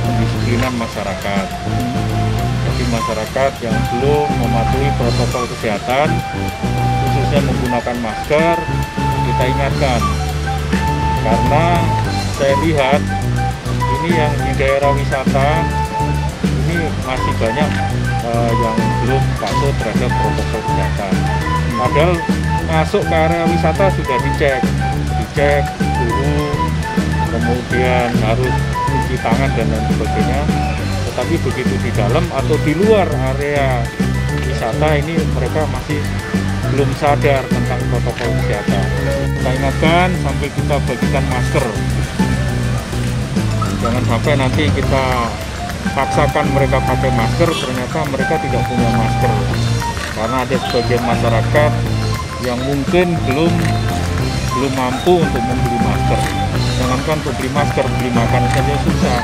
kedisiplinan masyarakat. Jadi masyarakat yang belum mematuhi protokol kesehatan, khususnya menggunakan masker, kita ingatkan. Karena saya lihat ini yang di daerah wisata ini masih banyak uh, yang belum patuh terhadap protokol kesehatan. Padahal masuk ke area wisata sudah dicek, dicek suhu, kemudian harus cuci tangan dan lain sebagainya. Tetapi begitu di dalam atau di luar area wisata ini mereka masih belum sadar tentang protokol kesehatan. Kita ingatkan sampai kita bagikan masker. Jangan sampai nanti kita paksakan mereka pakai masker, ternyata mereka tidak punya masker. Karena ada sebagian masyarakat yang mungkin belum belum mampu untuk membeli masker. Jangankan untuk beli masker, beli makan saja susah